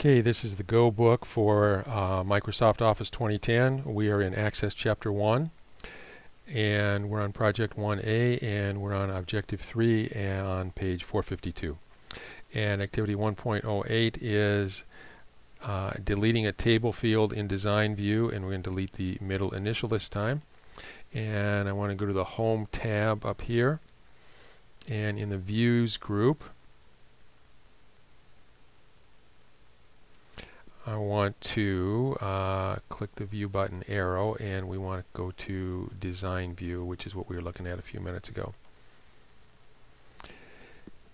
Okay, this is the Go book for uh, Microsoft Office 2010. We are in Access Chapter 1 and we're on Project 1A and we're on Objective 3 and on page 452. And Activity 1.08 is uh, deleting a table field in Design View and we're going to delete the middle initial this time. And I want to go to the Home tab up here and in the Views group I want to uh, click the view button arrow and we want to go to design view which is what we were looking at a few minutes ago.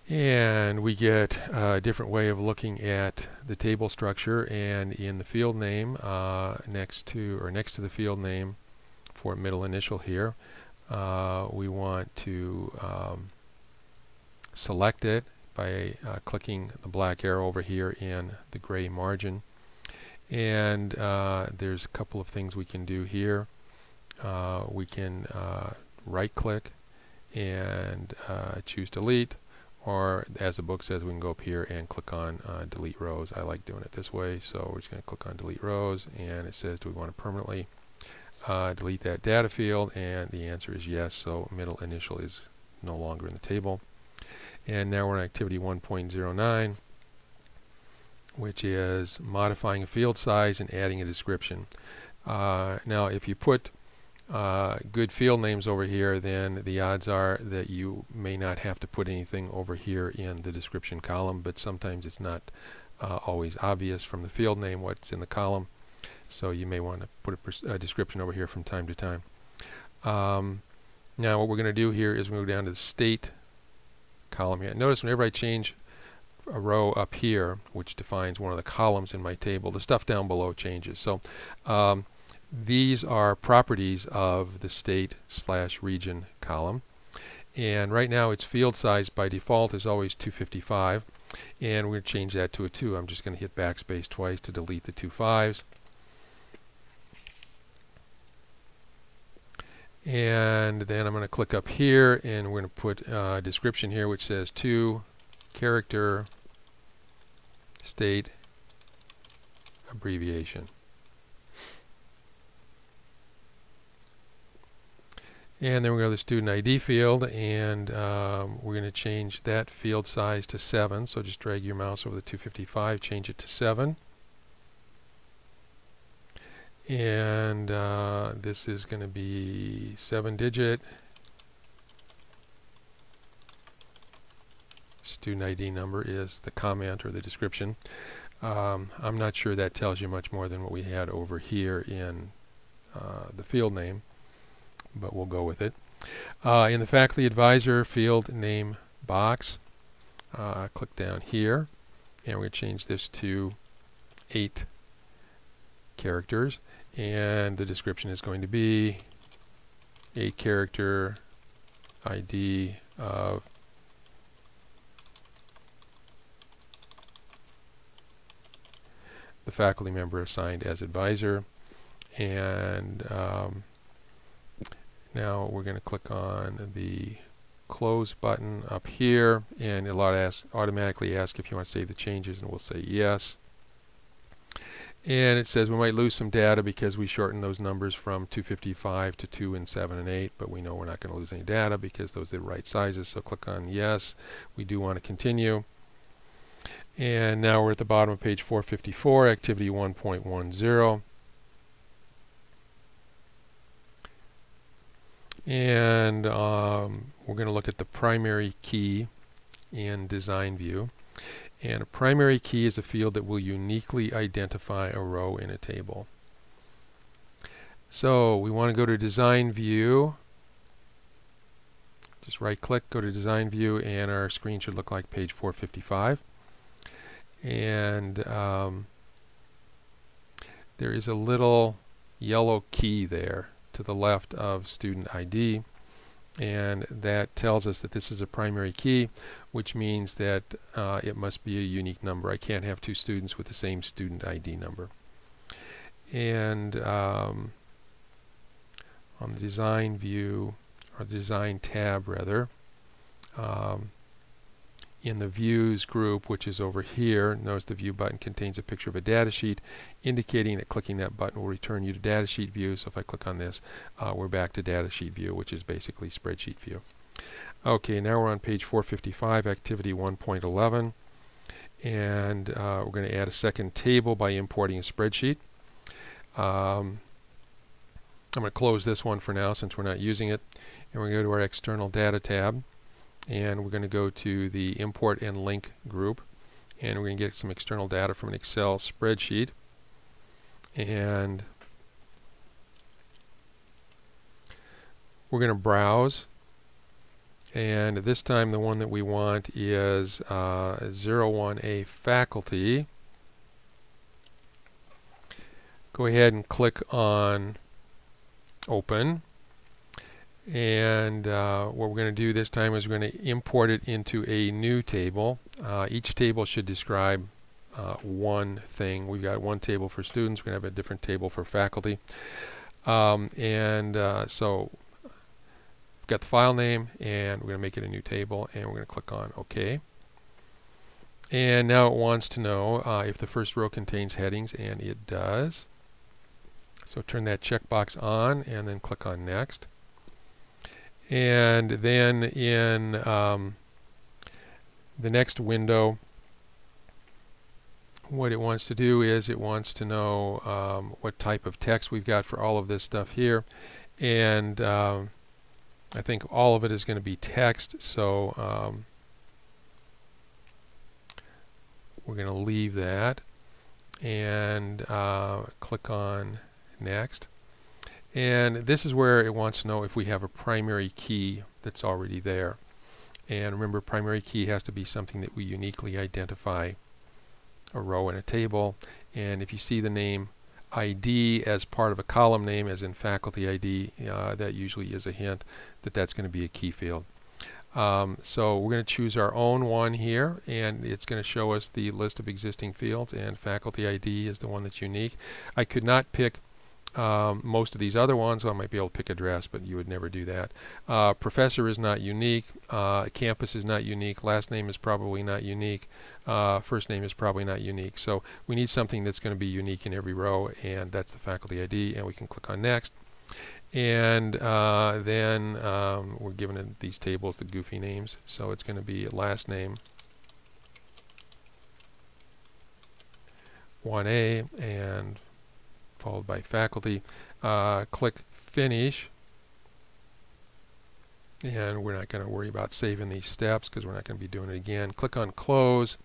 And we get a different way of looking at the table structure and in the field name uh, next to or next to the field name for middle initial here uh, we want to um, select it by uh, clicking the black arrow over here in the gray margin and uh, there's a couple of things we can do here. Uh, we can uh, right click and uh, choose delete or as the book says we can go up here and click on uh, delete rows. I like doing it this way so we're just going to click on delete rows and it says do we want to permanently uh, delete that data field and the answer is yes so middle initial is no longer in the table and now we're in activity 1.09 which is modifying a field size and adding a description. Uh, now if you put uh, good field names over here then the odds are that you may not have to put anything over here in the description column but sometimes it's not uh, always obvious from the field name what's in the column so you may want to put a, a, description over here from time to time. Um, now what we're going to do here is we move down to the state column here. Notice whenever I change a row up here which defines one of the columns in my table. The stuff down below changes. So um, these are properties of the state slash region column. And right now its field size by default is always 255. And we're going to change that to a 2. I'm just going to hit backspace twice to delete the two fives. And then I'm going to click up here and we're going to put a description here which says 2 character state abbreviation. And then we go to the student ID field and um, we're going to change that field size to 7. So just drag your mouse over the 255, change it to 7. And uh, this is going to be 7 digit student ID number is the comment or the description. Um, I'm not sure that tells you much more than what we had over here in uh, the field name, but we'll go with it. Uh, in the faculty advisor field name box, uh, click down here, and to change this to 8 characters, and the description is going to be a character ID of the faculty member assigned as advisor. And um, now we're going to click on the close button up here and it'll ask, automatically ask if you want to save the changes and we'll say yes. And it says we might lose some data because we shortened those numbers from 255 to 2 and 7 and 8, but we know we're not going to lose any data because those are the right sizes. So click on yes. We do want to continue. And now we're at the bottom of page 454, activity 1.10. And um, we're going to look at the primary key in design view. And a primary key is a field that will uniquely identify a row in a table. So we want to go to design view. Just right click, go to design view, and our screen should look like page 455 and um, there is a little yellow key there to the left of student ID and that tells us that this is a primary key which means that uh, it must be a unique number. I can't have two students with the same student ID number. And um, on the design view or the design tab rather um, in the views group which is over here. Notice the view button contains a picture of a data sheet indicating that clicking that button will return you to data sheet view. So if I click on this uh, we're back to data sheet view which is basically spreadsheet view. Okay now we're on page 455 activity 1.11 and uh, we're going to add a second table by importing a spreadsheet. Um, I'm going to close this one for now since we're not using it. And we're going to go to our external data tab and we're going to go to the import and link group. And we're going to get some external data from an Excel spreadsheet. And we're going to browse. And this time the one that we want is uh, 01A faculty. Go ahead and click on open and uh, what we're going to do this time is we're going to import it into a new table. Uh, each table should describe uh, one thing. We've got one table for students. We're going to have a different table for faculty. Um, and uh, so we've got the file name and we're going to make it a new table and we're going to click on OK. And now it wants to know uh, if the first row contains headings and it does. So turn that checkbox on and then click on Next and then in um, the next window what it wants to do is it wants to know um, what type of text we've got for all of this stuff here. And um, I think all of it is going to be text so um, we're going to leave that and uh, click on next and this is where it wants to know if we have a primary key that's already there. And remember, primary key has to be something that we uniquely identify a row in a table. And if you see the name ID as part of a column name, as in faculty ID, uh, that usually is a hint that that's going to be a key field. Um, so we're going to choose our own one here and it's going to show us the list of existing fields and faculty ID is the one that's unique. I could not pick um, most of these other ones, well, I might be able to pick address, but you would never do that. Uh, professor is not unique. Uh, campus is not unique. Last name is probably not unique. Uh, first name is probably not unique. So we need something that's going to be unique in every row, and that's the faculty ID, and we can click on Next. And uh, then um, we're given these tables the goofy names. So it's going to be last name 1A and followed by faculty. Uh, click finish. And we're not going to worry about saving these steps because we're not going to be doing it again. Click on close.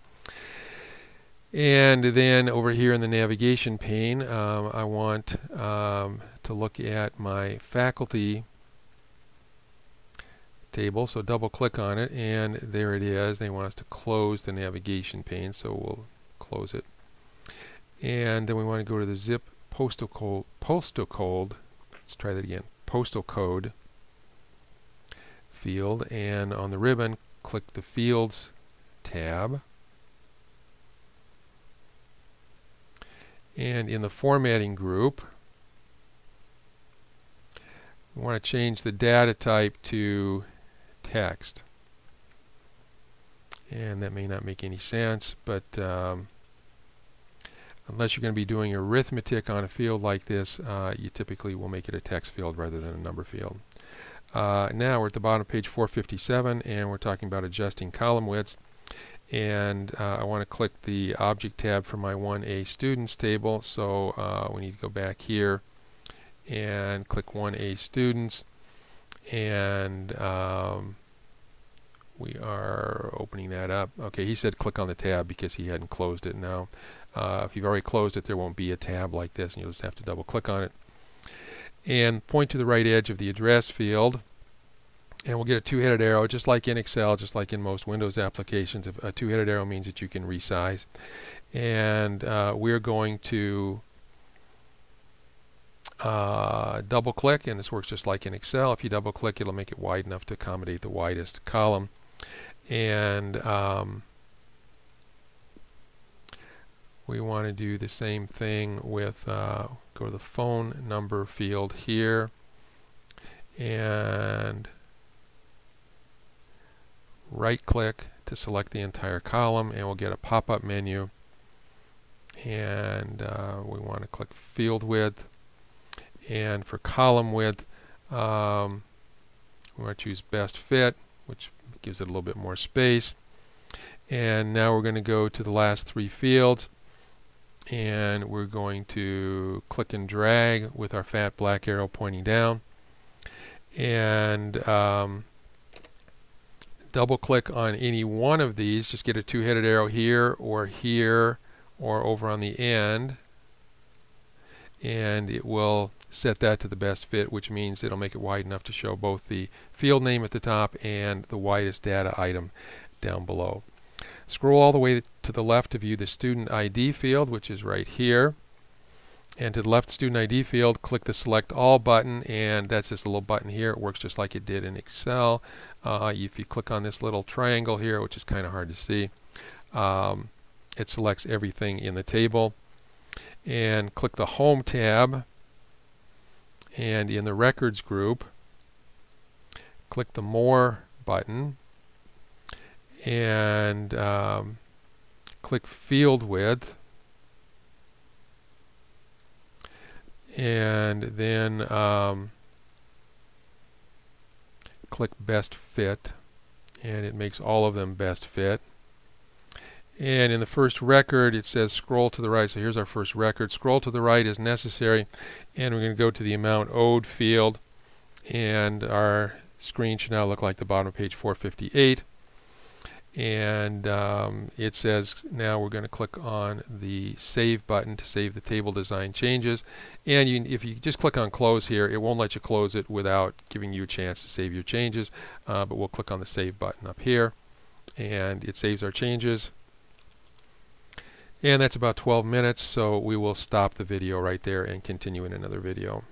And then over here in the navigation pane um, I want um, to look at my faculty table. So double click on it and there it is. They want us to close the navigation pane so we'll close it. And then we want to go to the zip postal code, postal code, let's try that again, postal code field and on the ribbon click the fields tab. And in the formatting group we want to change the data type to text. And that may not make any sense but um, unless you're going to be doing arithmetic on a field like this, uh, you typically will make it a text field rather than a number field. Uh, now we're at the bottom of page 457 and we're talking about adjusting column widths. And uh, I want to click the object tab for my 1A students table. So uh, we need to go back here and click 1A students. And um, we are opening that up. Okay, he said click on the tab because he hadn't closed it now. Uh, if you've already closed it, there won't be a tab like this, and you'll just have to double click on it. And point to the right edge of the address field, and we'll get a two-headed arrow, just like in Excel, just like in most Windows applications. A two-headed arrow means that you can resize. And uh, we're going to uh, double click, and this works just like in Excel. If you double click, it'll make it wide enough to accommodate the widest column. And um, we want to do the same thing with uh, go to the phone number field here. And right click to select the entire column and we'll get a pop-up menu. And uh, we want to click field width. And for column width um, we want to choose best fit which gives it a little bit more space. And now we're going to go to the last three fields. And we're going to click and drag with our fat black arrow pointing down. And um, double click on any one of these. Just get a two-headed arrow here or here or over on the end. And it will set that to the best fit which means it'll make it wide enough to show both the field name at the top and the widest data item down below. Scroll all the way to the left to view the student ID field which is right here. And to the left student ID field click the select all button and that's this little button here. It works just like it did in Excel. Uh, if you click on this little triangle here which is kind of hard to see um, it selects everything in the table. And click the home tab and in the records group click the more button and um, click field width. And then um, click best fit. And it makes all of them best fit and in the first record it says scroll to the right. So here's our first record. Scroll to the right is necessary. And we're going to go to the amount owed field. And our screen should now look like the bottom of page 458 and um, it says now we're going to click on the save button to save the table design changes. And you, if you just click on close here it won't let you close it without giving you a chance to save your changes. Uh, but we'll click on the save button up here. And it saves our changes and that's about 12 minutes so we will stop the video right there and continue in another video